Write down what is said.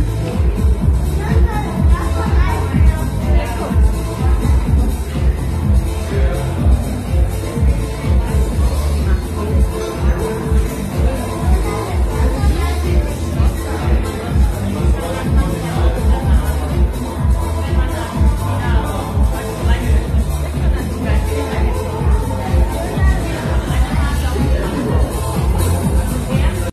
です。